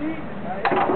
Right.